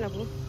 আছেন আপু